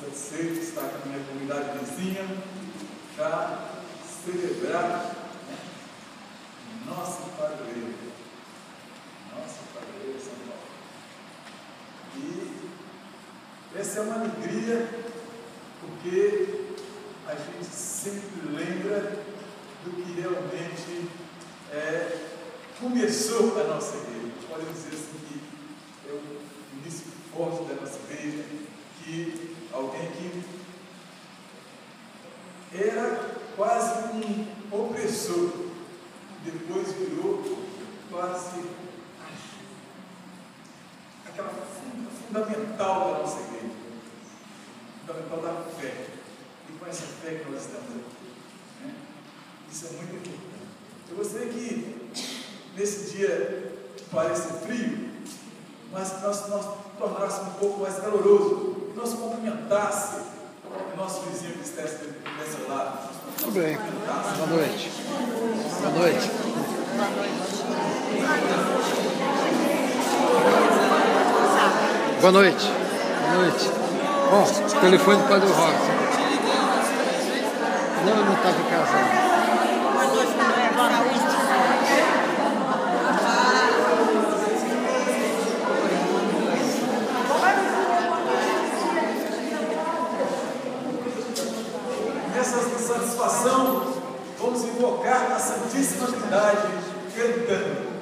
satisfeito de estar aqui na minha comunidade vizinha para celebrar nosso padroeiro. Nosso padroeiro São Paulo. E essa é uma alegria porque a gente sempre lembra do que realmente é, começou a nossa igreja. Podemos dizer assim que é o início forte da nossa igreja, que alguém que era quase um opressor, depois virou quase aquela funda- fundamental da nossa igreja, fundamental da fé. E com essa fé que nós estamos aqui. né? Isso é muito importante. Eu gostaria que, nesse dia que parece frio, mas que nós, nós tornássemos um pouco mais caloroso, que nós cumprimentasse o nosso vizinho que está desse lado. Tudo bem. Boa noite. Boa noite. Boa noite. Boa noite. Ó, telefone do Padre Rosa. Não, eu não estava em casa. Nessa satisfação, vamos invocar a Santíssima Trindade cantando.